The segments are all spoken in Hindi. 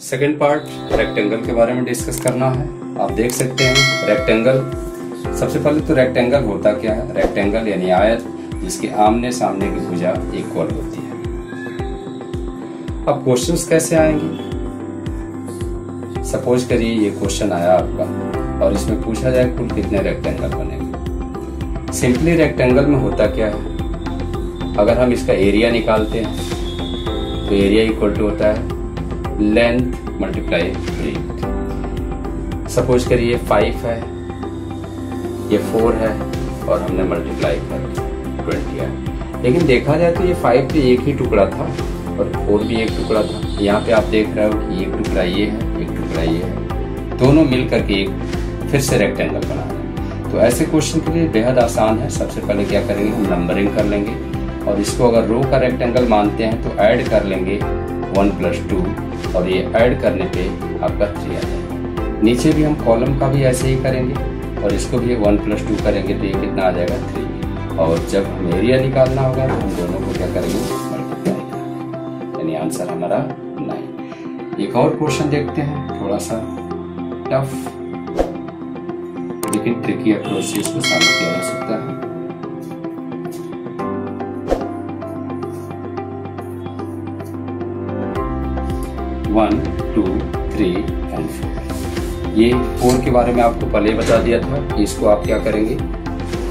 सेकेंड पार्ट रेक्टेंगल के बारे में डिस्कस करना है। आप देख सकते हैं रेक्टेंगल सबसे पहले तो रेक्टेंगल होता क्या है? रेक्टेंगल यानी आयत, जिसके आमने सामने की भुजा इक्वल होती है। अब क्वेश्चंस कैसे आएँगे? सपोज़ करिए ये क्वेश्चन आया आपका, और इसमें पूछा जाए कुल कितने रेक्टेंगल बनेंगे। सिंपली रेक्टेंगल में होता क्या है? अगर हम इसका एरिया निकालते हैं तो एरिया इक्वल टू होता है लेंथ मल्टीप्लाई ब्रेथ सपोज़ करिए फाइव है, ये फोर है, और हमने मल्टीप्लाई कर ट्वेंटी है। लेकिन देखा जाए तो ये फाइव तो एक ही टुकड़ा था, और फोर भी एक टुकड़ा था। यहाँ पे आप देख रहे हो कि एक टुकड़ा ये है, एक टुकड़ा ये है। दोनों मिल करके एक फिर से रेक्टेंगल बना तो ऐसे क्वेश्चन के लिए बेहद आसान है। सबसे पहले क्या करेंगे, हम नंबरिंग कर लेंगे, और इसको अगर रो का रेक्टेंगल मानते हैं तो ऐड कर लेंगे वन प्लस टू और ये ऐड करने पे आपका थ्री आ जाएगा। नीचे भी हम कॉलम का भी ऐसे ही करेंगे और इसको भी वन प्लस टू करेंगे तो ये कितना आ जाएगा थ्री और जब एरिया निकालना होगा तो हम दोनों को क्या करेंगे? यानी आंसर हमारा नाइन एक और क्वेश्चन देखते हैं, थोड़ा सा टफ लेकिन ट्रिकी अप्रोच से इसको सॉल्व किया जा सकता है। One two three and four ये फोर के बारे में आपको पहले बता दिया था कि इसको आप क्या करेंगे?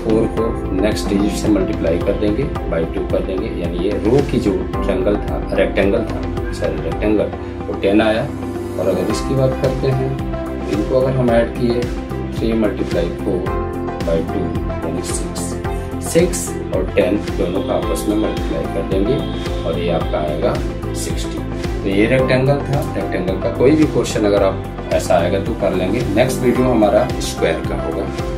फोर को नेक्स्ट डिजिट से मल्टीप्लाई कर देंगे बाई टू कर देंगे। यानी ये रो की जो ट्रैंगल था रेक्टेंगल था सॉरी रेक्टेंगल वो टेन आया। और अगर इसकी बात करते हैं, इनको अगर हम ऐड किए three multiply four by two यानी सिक्स सिक्स और टेन दोनों का आपस में मल्टीप्लाई कर देंगे, और ये आपका आएगा सिक्सटी तो ये रेक्टेंगल था। रेक्टेंगल का कोई भी क्वेश्चन अगर आप ऐसा आएगा तो कर लेंगे। नेक्स्ट वीडियो हमारा स्क्वायर का होगा।